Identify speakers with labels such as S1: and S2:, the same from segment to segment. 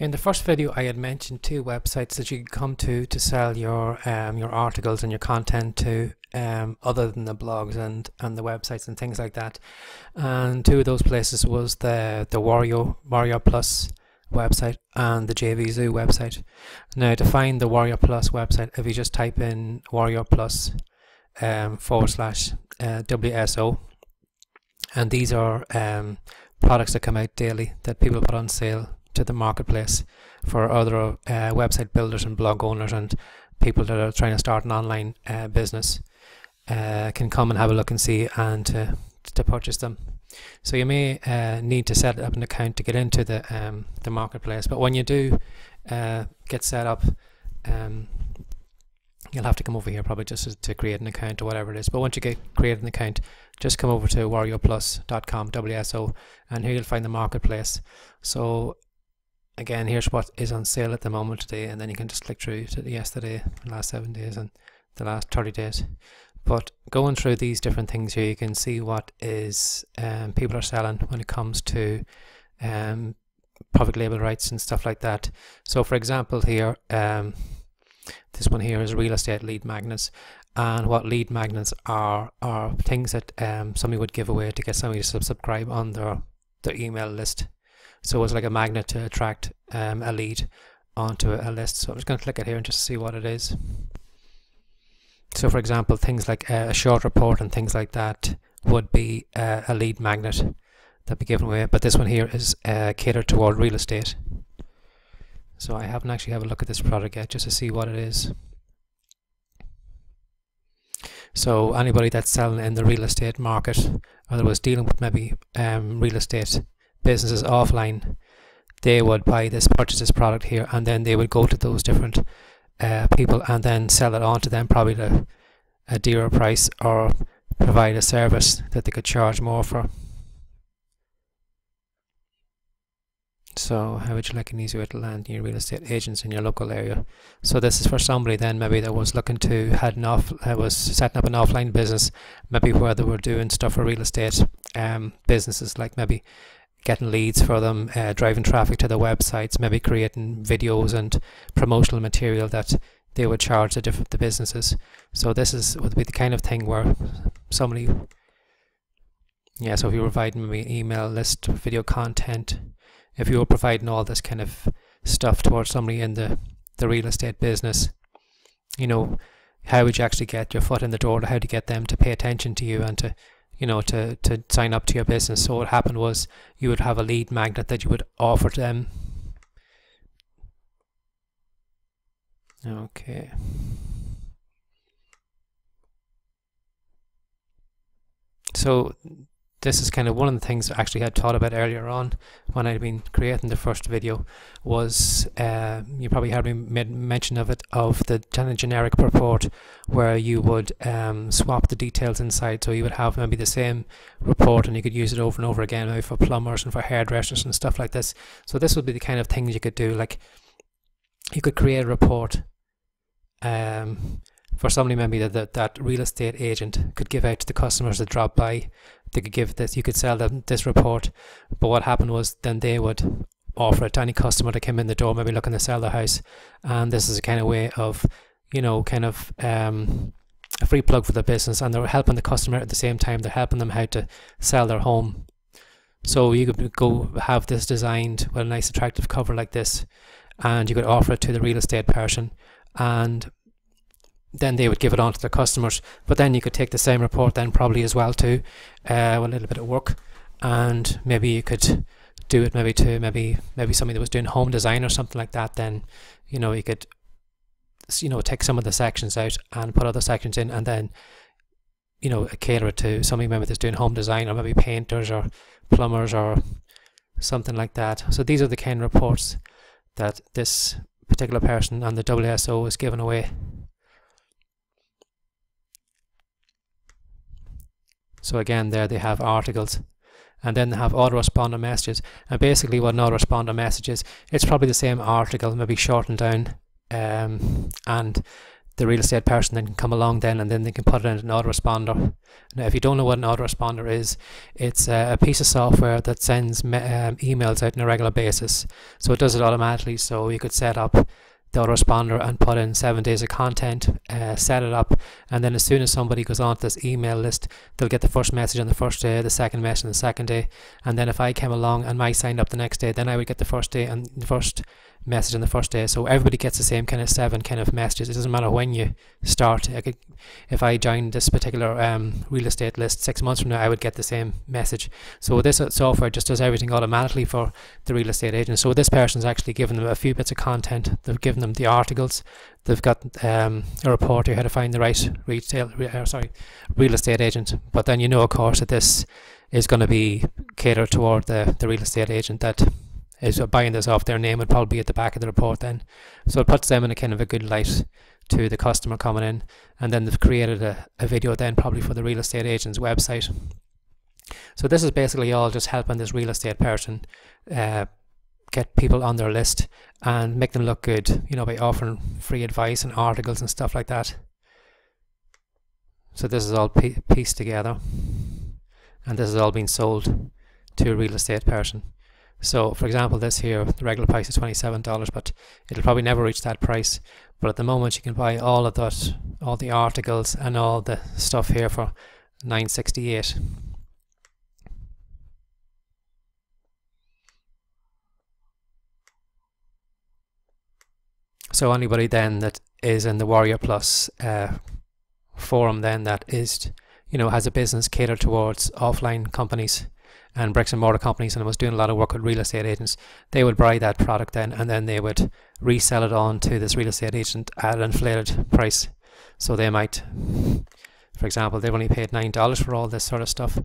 S1: In the first video I had mentioned two websites that you could come to to sell your um, your articles and your content to um, other than the blogs and, and the websites and things like that. And two of those places was the, the Warrior, Warrior Plus website and the JVZoo website. Now to find the Warrior Plus website, if you just type in Warrior Plus um, forward slash uh, WSO, and these are um, products that come out daily that people put on sale to the marketplace for other uh, website builders and blog owners and people that are trying to start an online uh, business uh, can come and have a look and see and to, to purchase them. So you may uh, need to set up an account to get into the um, the marketplace, but when you do uh, get set up, um, you'll have to come over here probably just to create an account or whatever it is. But once you get created an account, just come over to warriorplus.com WSO and here you'll find the marketplace. So again here's what is on sale at the moment today and then you can just click through to yesterday the last seven days and the last 30 days. But going through these different things here you can see what is um, people are selling when it comes to um, private label rights and stuff like that. So for example here um, this one here is real estate lead magnets and what lead magnets are are things that um, somebody would give away to get somebody to subscribe on their their email list so it was like a magnet to attract um, a lead onto a list. So I'm just going to click it here and just see what it is. So for example, things like a short report and things like that would be uh, a lead magnet that be given away. But this one here is uh, catered toward real estate. So I haven't actually had a look at this product yet just to see what it is. So anybody that's selling in the real estate market, or that was dealing with maybe um, real estate businesses offline, they would buy this, purchase this product here, and then they would go to those different uh, people and then sell it on to them probably at a dearer price or provide a service that they could charge more for. So how would you like an easier way to land your real estate agents in your local area? So this is for somebody then maybe that was looking to had an off uh, was setting up an offline business, maybe where they were doing stuff for real estate um, businesses like maybe getting leads for them, uh, driving traffic to their websites, maybe creating videos and promotional material that they would charge the different the businesses. So this is would be the kind of thing where somebody, yeah. So if you're providing me email list, video content, if you were providing all this kind of stuff towards somebody in the the real estate business, you know, how would you actually get your foot in the door? How to get them to pay attention to you and to you know, to, to sign up to your business. So what happened was you would have a lead magnet that you would offer them. Okay. So this is kind of one of the things I actually had thought about earlier on when I'd been creating the first video was uh, you probably heard me made mention of it of the kind of generic report where you would um, swap the details inside. So you would have maybe the same report and you could use it over and over again maybe for plumbers and for hairdressers and stuff like this. So this would be the kind of things you could do. Like you could create a report um, for somebody maybe that, that that real estate agent could give out to the customers that drop by they could give this you could sell them this report. But what happened was then they would offer it to any customer that came in the door maybe looking to sell their house. And this is a kind of way of you know kind of um, a free plug for the business. And they're helping the customer at the same time they're helping them how to sell their home. So you could go have this designed with a nice attractive cover like this and you could offer it to the real estate person. And then they would give it on to their customers. But then you could take the same report then probably as well too, uh, with a little bit of work, and maybe you could do it maybe to maybe maybe somebody that was doing home design or something like that. Then you know you could you know take some of the sections out and put other sections in, and then you know cater it to somebody maybe that's doing home design or maybe painters or plumbers or something like that. So these are the kind of reports that this particular person and the WSO is giving away. So again, there they have articles and then they have autoresponder messages. And basically what an autoresponder message is, it's probably the same article, maybe shortened down. Um, and the real estate person then can come along then and then they can put it in an autoresponder. Now, if you don't know what an autoresponder is, it's a, piece of software that sends um, emails out on a regular basis. So it does it automatically. So you could set up the autoresponder and put in seven days of content, uh, set it up, and then as soon as somebody goes onto this email list, they'll get the first message on the first day, the second message on the second day, and then if I came along and I signed up the next day, then I would get the first day and the first message on the first day. So everybody gets the same kind of seven kind of messages. It doesn't matter when you start. I could, if I joined this particular um, real estate list six months from now, I would get the same message. So this software just does everything automatically for the real estate agent. So this person's actually given them a few bits of content. They've given them the articles. They've got um, a report here how to find the right retail, uh, sorry, real estate agent. But then you know, of course, that this is going to be catered toward the, the real estate agent that is buying this off their name would probably be at the back of the report then. So it puts them in a kind of a good light to the customer coming in. And then they've created a, a video then probably for the real estate agent's website. So this is basically all just helping this real estate person uh, get people on their list and make them look good, you know, by offering free advice and articles and stuff like that. So this is all pieced together and this has all been sold to a real estate person. So for example, this here, the regular price is $27, but it'll probably never reach that price. But at the moment you can buy all of that, all the articles and all the stuff here for 968. So anybody then that is in the Warrior Plus uh, forum then that is, you know, has a business catered towards offline companies and bricks and mortar companies and I was doing a lot of work with real estate agents, they would buy that product then and then they would resell it on to this real estate agent at an inflated price. So they might, for example, they've only paid $9 for all this sort of stuff.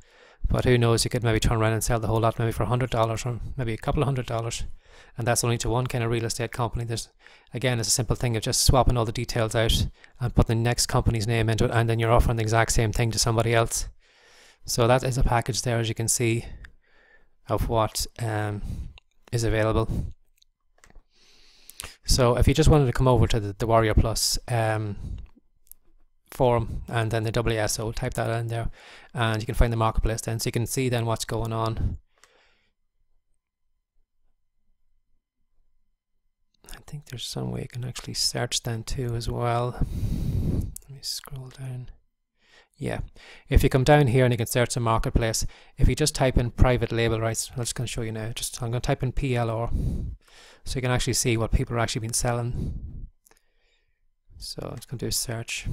S1: But who knows, you could maybe turn around and sell the whole lot maybe for $100 or maybe a couple of hundred dollars. And that's only to one kind of real estate company. There's, again, it's a simple thing of just swapping all the details out and putting the next company's name into it and then you're offering the exact same thing to somebody else. So that is a package there, as you can see, of what um, is available. So if you just wanted to come over to the, the Warrior Plus um, forum and then the WSO, type that in there and you can find the marketplace then so you can see then what's going on. I think there's some way you can actually search then too as well. Let me scroll down. Yeah, if you come down here and you can search the marketplace, if you just type in private label rights, I'm just going to show you now. Just I'm going to type in PLR, so you can actually see what people are actually been selling. So I'm just going to do a search.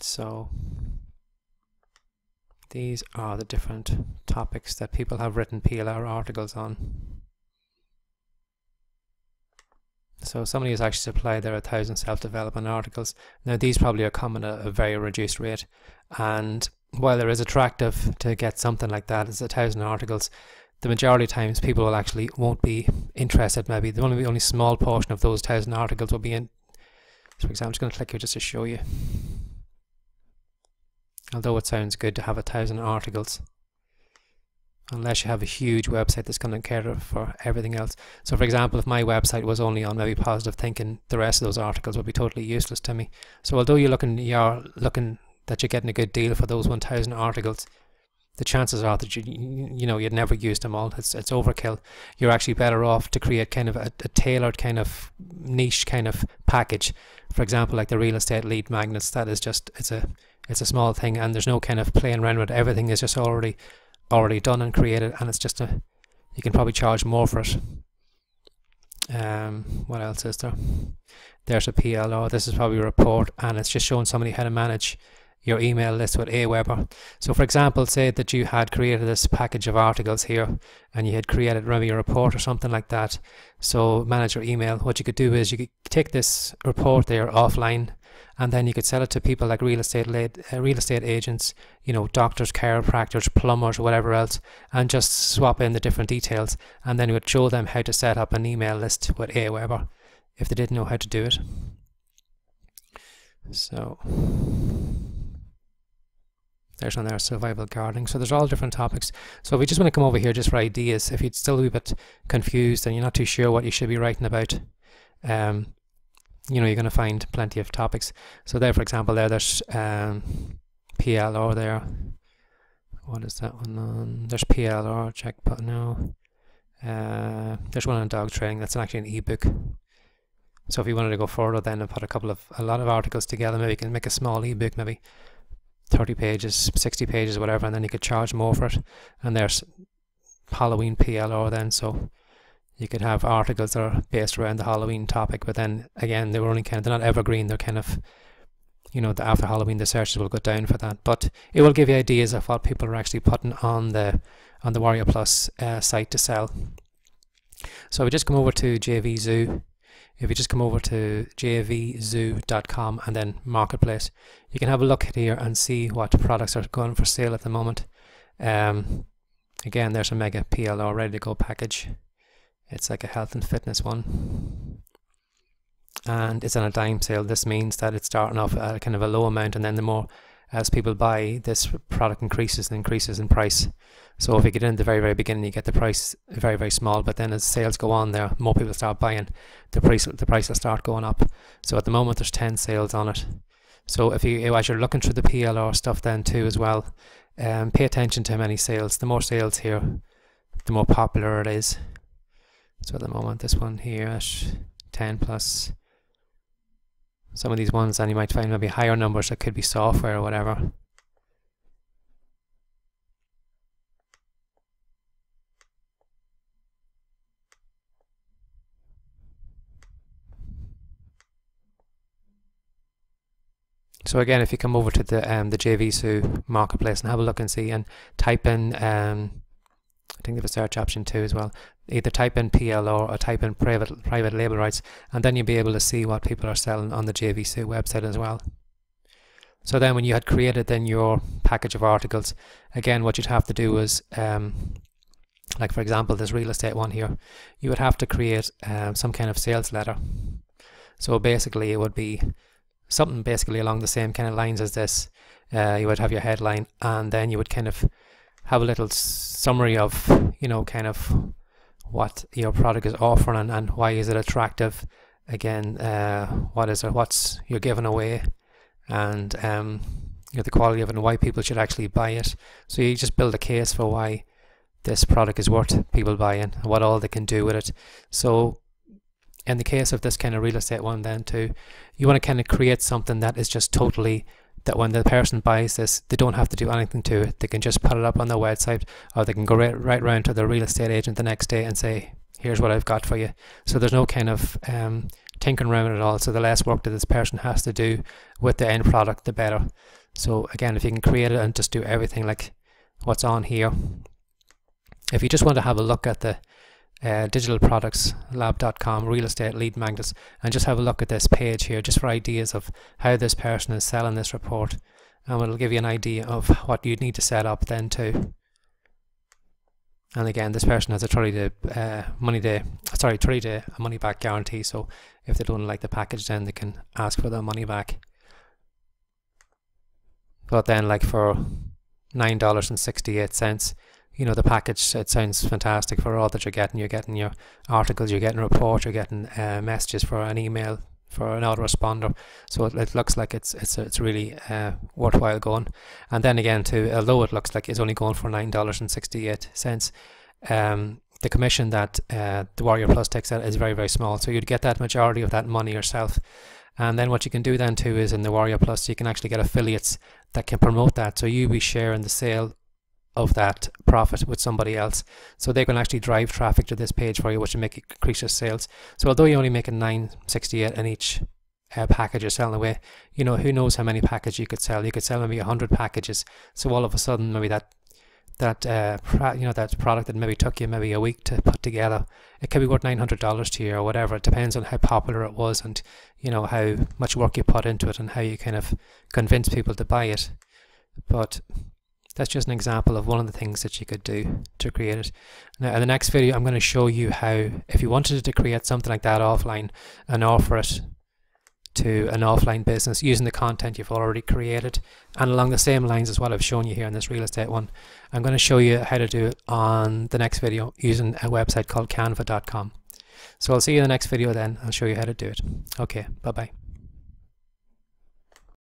S1: So these are the different topics that people have written PLR articles on. So somebody has actually supplied there a thousand self-development articles. Now these probably are coming at a very reduced rate, and while it is attractive to get something like that, it's a thousand articles. The majority of times people will actually won't be interested. Maybe the only only small portion of those thousand articles will be in. So for example, I'm just going to click here just to show you. Although it sounds good to have a thousand articles, unless you have a huge website that's going to cater for everything else. So for example, if my website was only on maybe positive thinking, the rest of those articles would be totally useless to me. So although you're looking you're looking that you're getting a good deal for those 1000 articles, the chances are that you you know you'd never use them all. It's it's overkill. You're actually better off to create kind of a, a tailored kind of niche kind of package. For example, like the real estate lead magnets. That is just it's a it's a small thing, and there's no kind of playing around with everything. Is just already already done and created and it's just a you can probably charge more for it. Um, what else is there? There's a PLR this is probably a report and it's just showing somebody how to manage your email list with Aweber. So for example, say that you had created this package of articles here and you had created maybe a report or something like that. So manage your email. What you could do is you could take this report there offline and then you could sell it to people like real estate uh, real estate agents, you know, doctors, chiropractors, plumbers, whatever else, and just swap in the different details, and then you would show them how to set up an email list with Aweber if they didn't know how to do it. So There's there, survival gardening. So there's all different topics. So we just want to come over here just for ideas, if you'd still a bit confused and you're not too sure what you should be writing about, um, you know, you're going to find plenty of topics. So there, for example, there, there's um, PLR there. What is that one on? There's PLR, check but no. Uh, there's one on dog training. That's actually an ebook. So if you wanted to go further then and put a couple of, a lot of articles together, maybe you can make a small ebook, maybe 30 pages, 60 pages, whatever, and then you could charge more for it. And there's Halloween PLR then, so you could have articles that are based around the Halloween topic, but then again, they were only kind of, they're not evergreen, they're kind of, you know, the after Halloween, the searches will go down for that. But it will give you ideas of what people are actually putting on the on the Warrior Plus uh, site to sell. So we just come over to JV Zoo if you just come over to jvzoo.com and then marketplace you can have a look here and see what products are going for sale at the moment. Um, again there's a mega PLR ready to go package. It's like a health and fitness one. And it's on a dime sale. This means that it's starting off at kind of a low amount and then the more as people buy this product increases and increases in price so if you get in at the very, very beginning, you get the price very, very small. But then as sales go on there, more people start buying, the price the price will start going up. So at the moment, there's 10 sales on it. So if you as you're looking through the PLR stuff then too as well, um, pay attention to how many sales. The more sales here, the more popular it is. So at the moment, this one here at 10 plus. Some of these ones, and you might find maybe higher numbers. That could be software or whatever. So again, if you come over to the um, the JVZoo marketplace and have a look and see, and type in, um, I think there's a search option too as well. Either type in PLR or type in private private label rights, and then you'll be able to see what people are selling on the JVZoo website as well. So then, when you had created then your package of articles, again, what you'd have to do is, um, like for example, this real estate one here, you would have to create um, some kind of sales letter. So basically, it would be something basically along the same kind of lines as this. Uh, you would have your headline, and then you would kind of have a little summary of, you know, kind of what your product is offering and, and why is it attractive. Again, uh, what is it? What's you're giving away, and um, you know, the quality of it, and why people should actually buy it. So you just build a case for why this product is worth people buying, and what all they can do with it. So in the case of this kind of real estate one then too you want to kind of create something that is just totally that when the person buys this they don't have to do anything to it. They can just put it up on their website or they can go right, right round to the real estate agent the next day and say here's what I've got for you. So there's no kind of um, tinkering around at all. So the less work that this person has to do with the end product the better. So again if you can create it and just do everything like what's on here. If you just want to have a look at the uh, digitalproductslab.com real estate lead magnets. And just have a look at this page here just for ideas of how this person is selling this report. And it'll give you an idea of what you'd need to set up then too. And again this person has a 30 day uh, money day sorry 30 day money back guarantee. So if they don't like the package then they can ask for their money back. But then like for nine dollars and 68 cents you know the package it sounds fantastic for all that you're getting. You're getting your articles you're getting a report you're getting uh, messages for an email for an autoresponder. So it, it looks like it's it's it's really uh, worthwhile going. And then again too although it looks like it's only going for nine dollars and 68 cents um, the commission that uh, the Warrior Plus takes out is very very small. So you'd get that majority of that money yourself. And then what you can do then too is in the Warrior Plus you can actually get affiliates that can promote that. So you be sharing the sale of that profit with somebody else. So they can actually drive traffic to this page for you, which will make it increase your sales. So although you're only making 968 in each uh, package you're selling away, you know, who knows how many packages you could sell. You could sell maybe 100 packages. So all of a sudden, maybe that that uh, you know that product that maybe took you maybe a week to put together, it could be worth nine hundred dollars to you or whatever. It depends on how popular it was and you know how much work you put into it and how you kind of convince people to buy it. But that's just an example of one of the things that you could do to create it. Now in the next video I'm going to show you how if you wanted to create something like that offline and offer it to an offline business using the content you've already created. And along the same lines as what I've shown you here in this real estate one, I'm going to show you how to do it on the next video using a website called canva.com. So I'll see you in the next video then. I'll show you how to do it. Okay, bye bye.